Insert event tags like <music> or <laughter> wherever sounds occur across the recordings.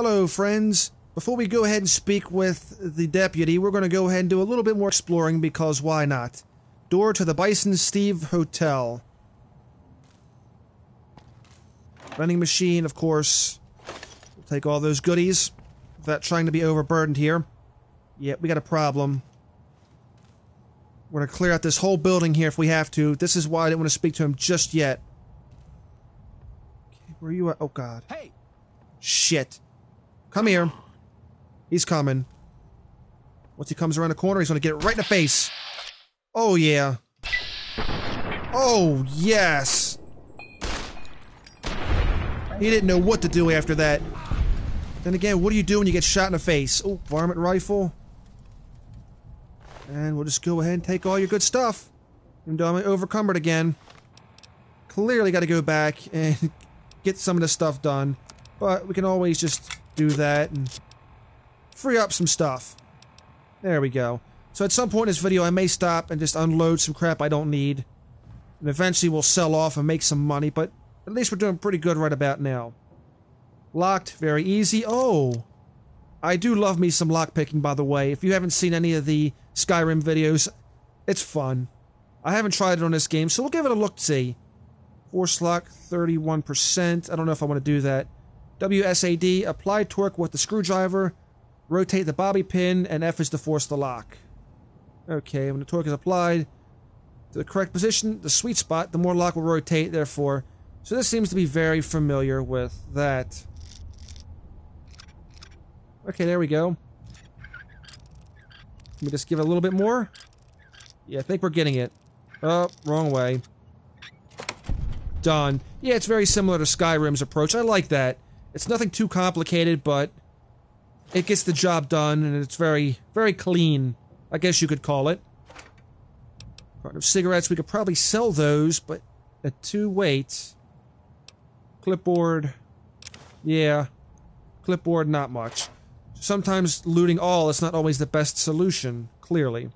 Hello, friends. Before we go ahead and speak with the deputy, we're going to go ahead and do a little bit more exploring because why not? Door to the Bison Steve Hotel. Vending machine, of course. We'll take all those goodies without trying to be overburdened here. Yeah, we got a problem. We're going to clear out this whole building here if we have to. This is why I didn't want to speak to him just yet. Okay, where are you at? Oh, God. Hey, Shit. Come here. He's coming. Once he comes around the corner, he's to get it right in the face. Oh, yeah. Oh, yes. He didn't know what to do after that. Then again, what do you do when you get shot in the face? Oh, varmint rifle. And we'll just go ahead and take all your good stuff. Though I'm overcumbered again. Clearly got to go back and <laughs> get some of the stuff done. But we can always just do that and free up some stuff. There we go. So at some point in this video, I may stop and just unload some crap I don't need. And eventually we'll sell off and make some money, but at least we're doing pretty good right about now. Locked, very easy. Oh! I do love me some lockpicking, by the way. If you haven't seen any of the Skyrim videos, it's fun. I haven't tried it on this game, so we'll give it a look-see. Force lock, 31%. I don't know if I want to do that. WSAD, apply torque with the screwdriver, rotate the bobby pin, and F is to force the lock. Okay, when the torque is applied to the correct position, the sweet spot, the more lock will rotate, therefore. So this seems to be very familiar with that. Okay, there we go. Let me just give it a little bit more. Yeah, I think we're getting it. Oh, wrong way. Done. Yeah, it's very similar to Skyrim's approach. I like that. It's nothing too complicated, but it gets the job done, and it's very, very clean. I guess you could call it. Carton of cigarettes, we could probably sell those, but at two weights. Clipboard. Yeah. Clipboard, not much. Sometimes looting all is not always the best solution, clearly.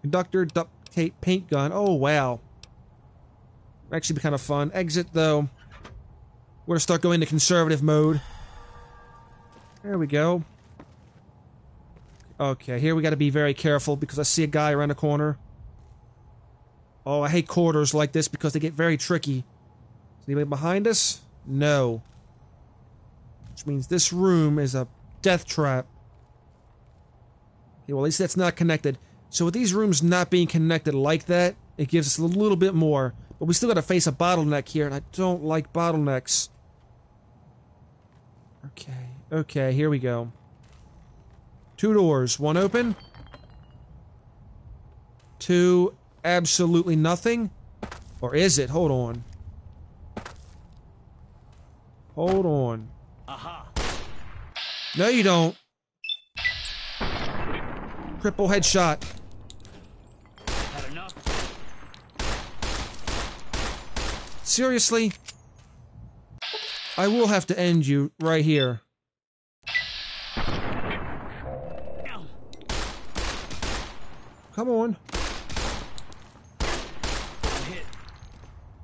Conductor, duct tape, paint gun. Oh, wow. Actually be kind of fun. Exit, though. We're gonna start going to conservative mode. There we go. Okay, here we gotta be very careful because I see a guy around the corner. Oh, I hate corridors like this because they get very tricky. Is anybody behind us? No. Which means this room is a death trap. Okay, well, at least that's not connected. So with these rooms not being connected like that, it gives us a little bit more. But we still gotta face a bottleneck here, and I don't like bottlenecks. Okay, okay, here we go. Two doors, one open. Two, absolutely nothing. Or is it? Hold on. Hold on. aha. No, you don't. Cripple headshot. Had enough. Seriously? I will have to end you right here. Come on.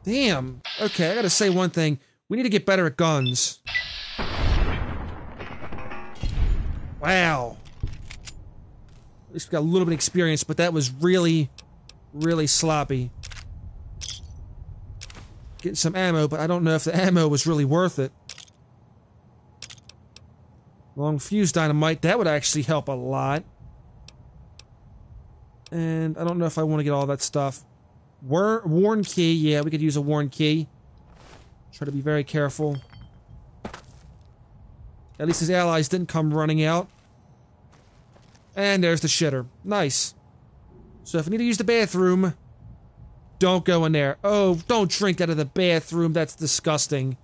Damn. Okay, I gotta say one thing. We need to get better at guns. Wow. At least we got a little bit of experience, but that was really, really sloppy. Getting some ammo, but I don't know if the ammo was really worth it. Long fuse dynamite, that would actually help a lot. And I don't know if I want to get all that stuff. War worn key, yeah, we could use a worn key. Try to be very careful. At least his allies didn't come running out. And there's the shitter. Nice. So if I need to use the bathroom, don't go in there. Oh, don't drink out of the bathroom. That's disgusting.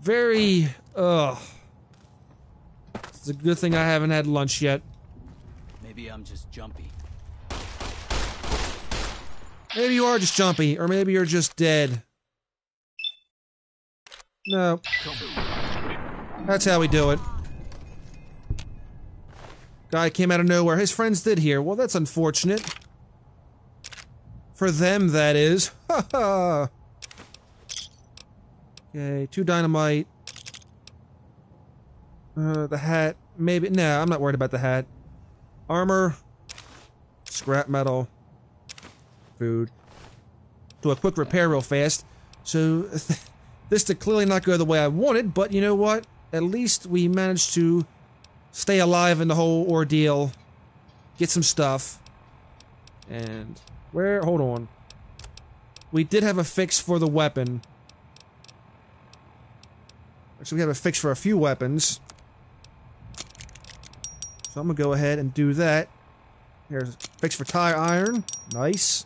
Very, ugh. It's a good thing I haven't had lunch yet. Maybe I'm just jumpy. Maybe you are just jumpy, or maybe you're just dead. No. That's how we do it. Guy came out of nowhere. His friends did here. Well, that's unfortunate. For them, that is. Ha ha! Okay, two dynamite. Uh, the hat. Maybe. No, I'm not worried about the hat. Armor. Scrap metal. Food. Do a quick repair real fast. So, <laughs> this did clearly not go the way I wanted, but you know what? At least we managed to stay alive in the whole ordeal. Get some stuff. And where? Hold on. We did have a fix for the weapon. Actually, we have a fix for a few weapons. So I'm gonna go ahead and do that. Here's a fix for tire iron. Nice.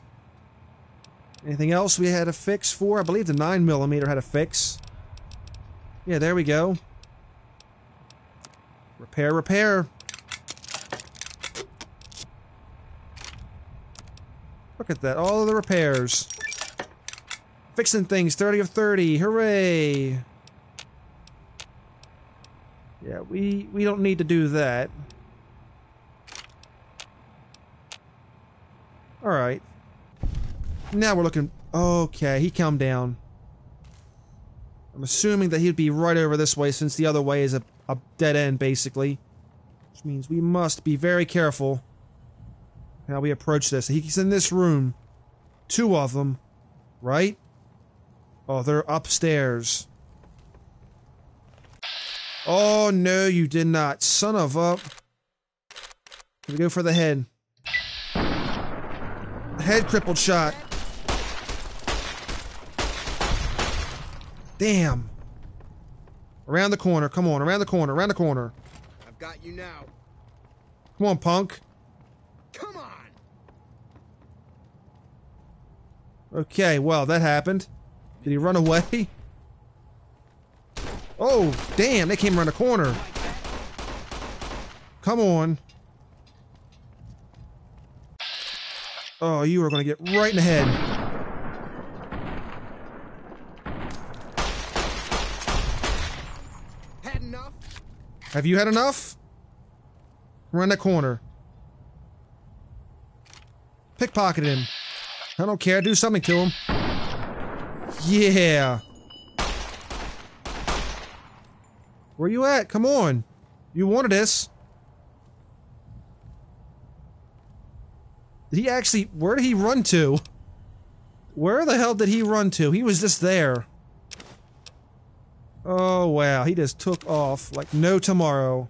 Anything else we had a fix for? I believe the 9mm had a fix. Yeah, there we go. Repair, repair. Look at that, all the repairs. Fixing things, 30 of 30, hooray! Yeah, we, we don't need to do that. Alright. Now we're looking... Okay, he calmed down. I'm assuming that he'd be right over this way since the other way is a, a dead end, basically. Which means we must be very careful how we approach this. He's in this room. Two of them. Right? Oh, they're upstairs. Oh, no, you did not. Son of a... We go for the head. Head crippled shot. Damn. Around the corner. Come on, around the corner, around the corner. I've got you now. Come on, punk. Come on! Okay, well, that happened. Did he run away? <laughs> Oh, damn, they came around the corner. Come on. Oh, you are going to get right in the head. Had enough? Have you had enough? Run that corner. Pickpocket him. I don't care. Do something to him. Yeah. Where you at? Come on. You wanted this. Did he actually... Where did he run to? Where the hell did he run to? He was just there. Oh, wow. He just took off like no tomorrow.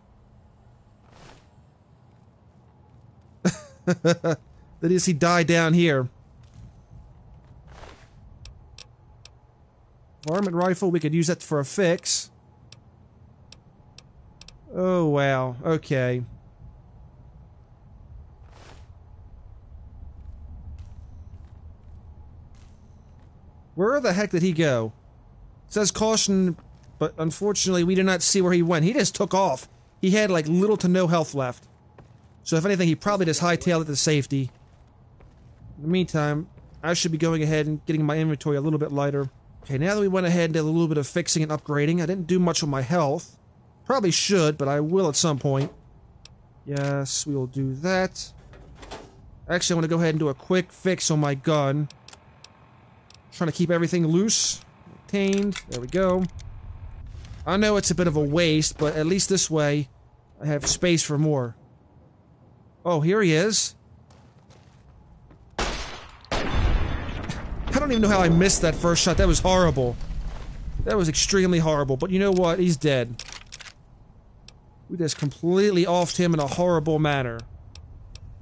<laughs> that is, he died down here. Varmint rifle, we could use that for a fix. Oh, wow. Okay. Where the heck did he go? It says caution, but unfortunately we did not see where he went. He just took off. He had like little to no health left. So if anything, he probably just hightailed it to safety. In the meantime, I should be going ahead and getting my inventory a little bit lighter. Okay, now that we went ahead and did a little bit of fixing and upgrading, I didn't do much with my health. Probably should, but I will at some point. Yes, we will do that. Actually, I want to go ahead and do a quick fix on my gun. Trying to keep everything loose. Obtained. There we go. I know it's a bit of a waste, but at least this way, I have space for more. Oh, here he is. Don't even know how I missed that first shot. That was horrible. That was extremely horrible, but you know what? He's dead. We just completely offed him in a horrible manner.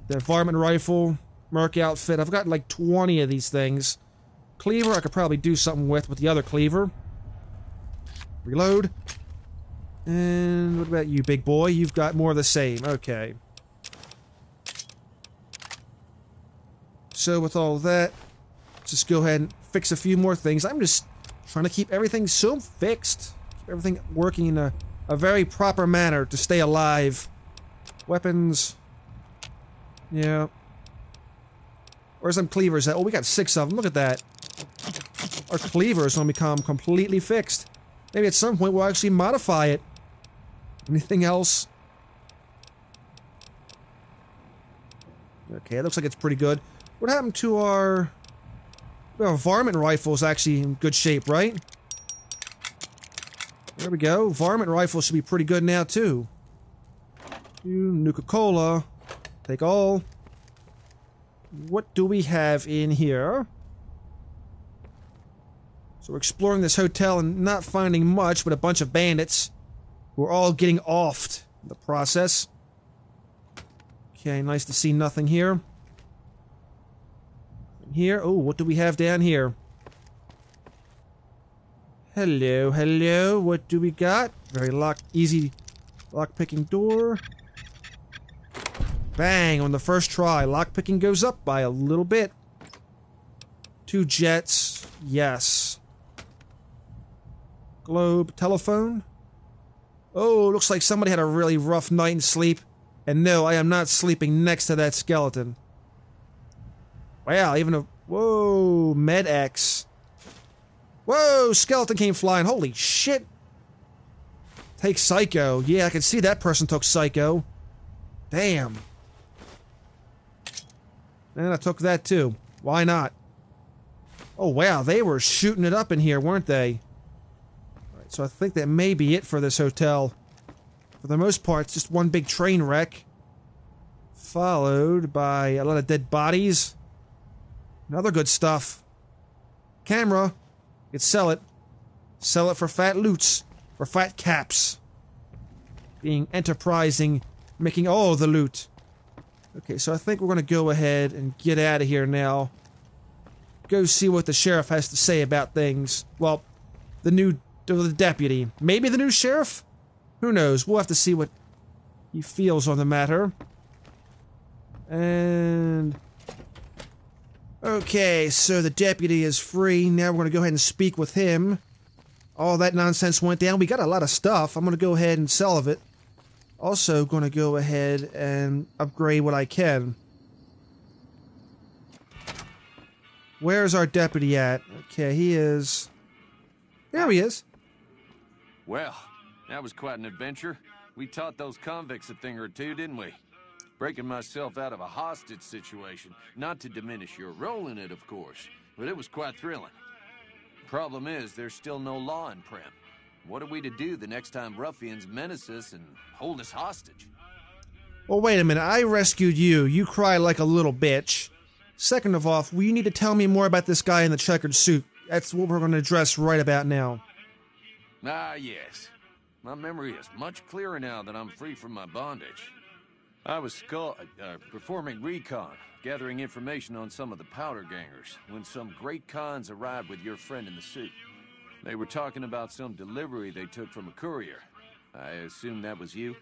The varmint rifle, Merc outfit. I've got like 20 of these things. Cleaver, I could probably do something with with the other cleaver. Reload. And what about you, big boy? You've got more of the same. Okay. So with all that, just go ahead and fix a few more things. I'm just trying to keep everything so fixed. Keep everything working in a, a very proper manner to stay alive. Weapons. Yeah. Where's some cleavers at? Oh, we got six of them. Look at that. Our cleaver is going to become completely fixed. Maybe at some point we'll actually modify it. Anything else? Okay, it looks like it's pretty good. What happened to our... Well, varmint rifle is actually in good shape, right? There we go. Varmint rifle should be pretty good now, too. Nuka-Cola. Take all. What do we have in here? So we're exploring this hotel and not finding much but a bunch of bandits. We're all getting offed in the process. Okay, nice to see nothing here. Here, oh, what do we have down here? Hello, hello, what do we got? Very lock, easy lock picking door. Bang, on the first try, lock picking goes up by a little bit. Two jets, yes. Globe, telephone. Oh, looks like somebody had a really rough night in sleep. And no, I am not sleeping next to that skeleton. Wow, even a... Whoa, Med-X. Whoa, skeleton came flying. Holy shit. Take Psycho. Yeah, I can see that person took Psycho. Damn. And I took that too. Why not? Oh wow, they were shooting it up in here, weren't they? Alright, so I think that may be it for this hotel. For the most part, it's just one big train wreck. Followed by a lot of dead bodies. And other good stuff. Camera. Could sell it. Sell it for fat loots. For fat caps. Being enterprising. Making all the loot. Okay, so I think we're to go ahead and get out of here now. Go see what the sheriff has to say about things. Well, the new the deputy. Maybe the new sheriff? Who knows? We'll have to see what he feels on the matter. And... Okay, so the deputy is free. Now we're going to go ahead and speak with him. All that nonsense went down. We got a lot of stuff. I'm going to go ahead and sell of it. Also going to go ahead and upgrade what I can. Where's our deputy at? Okay, he is... There he is. Well, that was quite an adventure. We taught those convicts a thing or two, didn't we? Breaking myself out of a hostage situation. Not to diminish your role in it, of course, but it was quite thrilling. Problem is, there's still no law in Primm. What are we to do the next time ruffians menace us and hold us hostage? Well, wait a minute. I rescued you. You cry like a little bitch. Second of all, you need to tell me more about this guy in the checkered suit. That's what we're going to address right about now. Ah, yes. My memory is much clearer now that I'm free from my bondage. I was skull, uh, performing recon, gathering information on some of the powder gangers, when some Great Khans arrived with your friend in the suit. They were talking about some delivery they took from a courier. I assume that was you?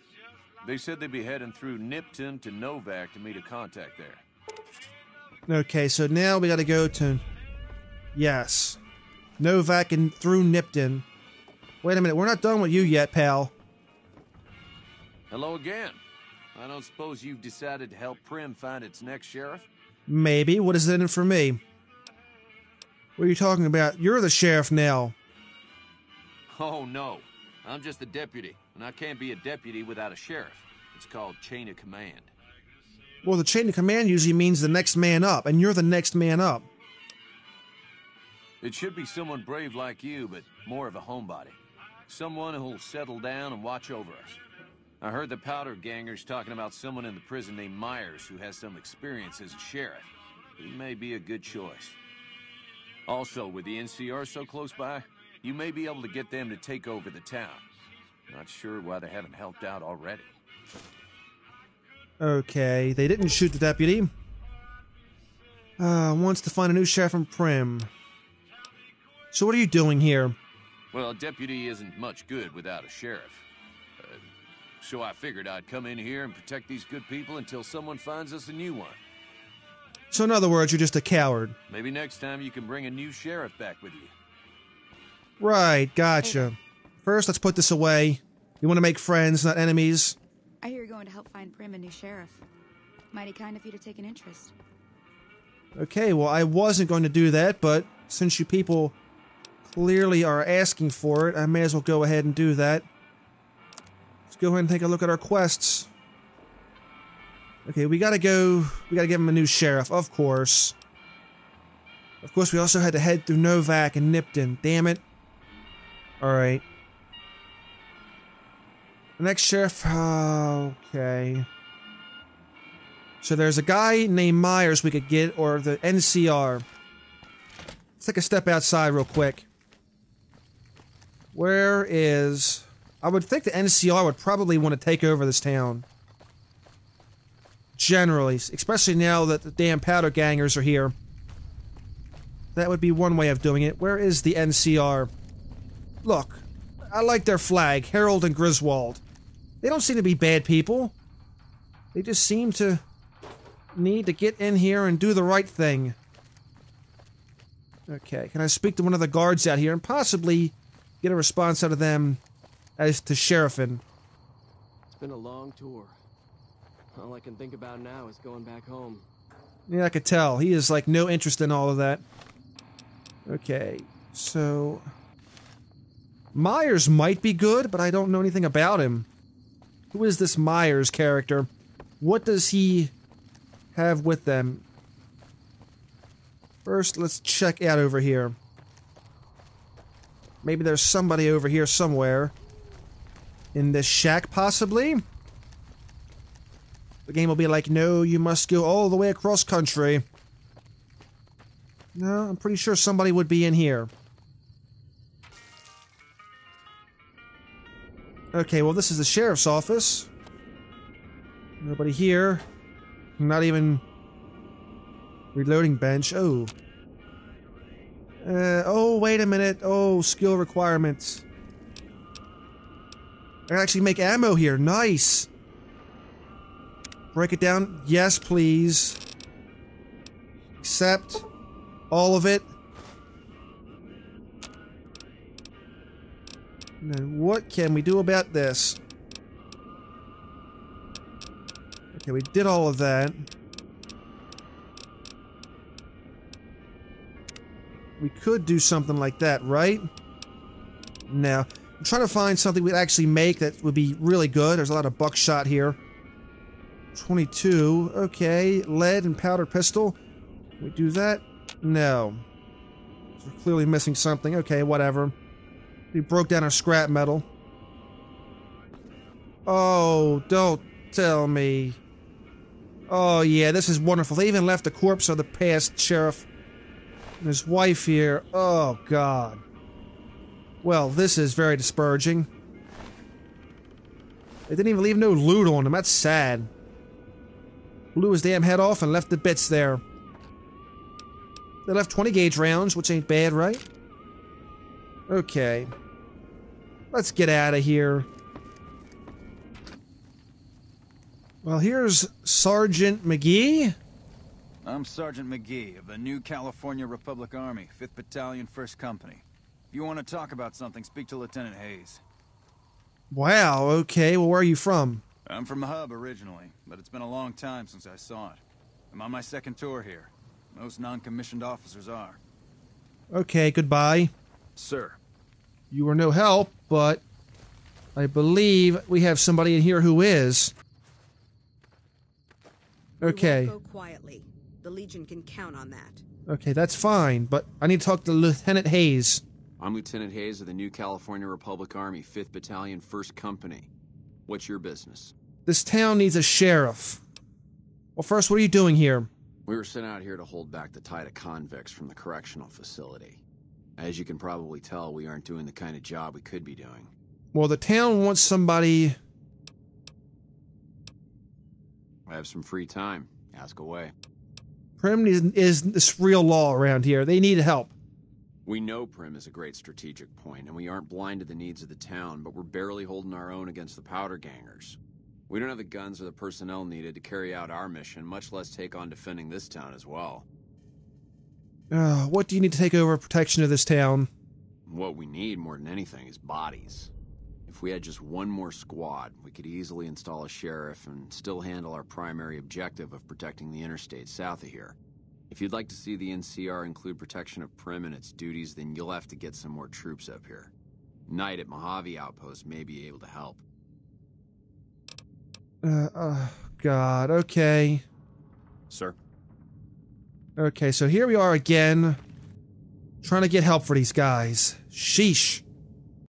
They said they'd be heading through Nipton to Novak to meet a contact there. Okay, so now we got to go to... Yes. Novak and through Nipton. Wait a minute, we're not done with you yet, pal. Hello again. I don't suppose you've decided to help Primm find its next sheriff? Maybe. What is it in for me? What are you talking about? You're the sheriff now. Oh, no. I'm just a deputy, and I can't be a deputy without a sheriff. It's called chain of command. Well, the chain of command usually means the next man up, and you're the next man up. It should be someone brave like you, but more of a homebody. Someone who'll settle down and watch over us. I heard the powder gangers talking about someone in the prison named Myers who has some experience as a sheriff. He may be a good choice. Also, with the NCR so close by, you may be able to get them to take over the town. Not sure why they haven't helped out already. Okay, they didn't shoot the deputy. Uh, wants to find a new sheriff in Primm. So what are you doing here? Well, a deputy isn't much good without a sheriff. So I figured I'd come in here and protect these good people until someone finds us a new one. So in other words, you're just a coward. Maybe next time you can bring a new sheriff back with you. Right, gotcha. First, let's put this away. You want to make friends, not enemies. I hear you're going to help find Primm a new sheriff. Mighty kind of you to take an interest. Okay, well, I wasn't going to do that, but since you people clearly are asking for it, I may as well go ahead and do that. Let's go ahead and take a look at our quests. Okay, we gotta go. We gotta give him a new sheriff, of course. Of course, we also had to head through Novak and Nipton. Damn it. Alright. The next sheriff. Okay. So there's a guy named Myers we could get, or the NCR. Let's take a step outside real quick. Where is. I would think the NCR would probably want to take over this town. Generally, especially now that the damn powder gangers are here. That would be one way of doing it. Where is the NCR? Look, I like their flag, Harold and Griswold. They don't seem to be bad people. They just seem to need to get in here and do the right thing. Okay, can I speak to one of the guards out here and possibly get a response out of them as to sheriffing? It's been a long tour. All I can think about now is going back home. Yeah, I could tell. He is like no interest in all of that. Okay, so Myers might be good, but I don't know anything about him. Who is this Myers character? What does he have with them? First, let's check out over here. Maybe there's somebody over here somewhere. In this shack, possibly? The game will be like, no, you must go all the way across country. No, I'm pretty sure somebody would be in here. Okay, well, this is the sheriff's office. Nobody here. Not even reloading bench. Oh. Uh, oh, wait a minute. Oh, skill requirements. I can actually make ammo here. Nice. Break it down. Yes, please. Accept. All of it. Then what can we do about this? Okay, we did all of that. We could do something like that, right? No. Trying to find something we'd actually make that would be really good. There's a lot of buckshot here. 22. Okay. Lead and powder pistol. We do that? No. We're clearly missing something. Okay, whatever. We broke down our scrap metal. Oh, don't tell me. Oh, yeah, this is wonderful. They even left the corpse of the past sheriff and his wife here. Oh, God. Well, this is very disparaging. They didn't even leave no loot on him. That's sad. Blew his damn head off and left the bits there. They left 20 gauge rounds, which ain't bad, right? Okay. Let's get out of here. Well, here's Sergeant McGee. I'm Sergeant McGee of the New California Republic Army, 5th Battalion, 1st Company. If you want to talk about something, speak to Lieutenant Hayes. Wow, okay. Well, where are you from? I'm from the Hub originally, but it's been a long time since I saw it. I'm on my second tour here. Most non-commissioned officers are. Okay, goodbye. Sir. You were no help, but I believe we have somebody in here who is. Okay. We go quietly. The Legion can count on that. Okay, that's fine, but I need to talk to Lieutenant Hayes. I'm Lieutenant Hayes of the New California Republic Army, 5th Battalion, 1st Company. What's your business? This town needs a sheriff. Well, first, what are you doing here? We were sent out here to hold back the tide of convicts from the correctional facility. As you can probably tell, we aren't doing the kind of job we could be doing. Well, the town wants somebody. I have some free time. Ask away. Primm is, is this real law around here. They need help. We know Primm is a great strategic point, and we aren't blind to the needs of the town, but we're barely holding our own against the powder gangers. We don't have the guns or the personnel needed to carry out our mission, much less take on defending this town as well. Uh, what do you need to take over protection of this town? What we need more than anything is bodies. If we had just one more squad, we could easily install a sheriff and still handle our primary objective of protecting the interstate south of here. If you'd like to see the NCR include protection of Primm and its duties, then you'll have to get some more troops up here. Knight at Mojave Outpost may be able to help. Uh, oh, God, okay. Sir? Okay, so here we are again, trying to get help for these guys. Sheesh.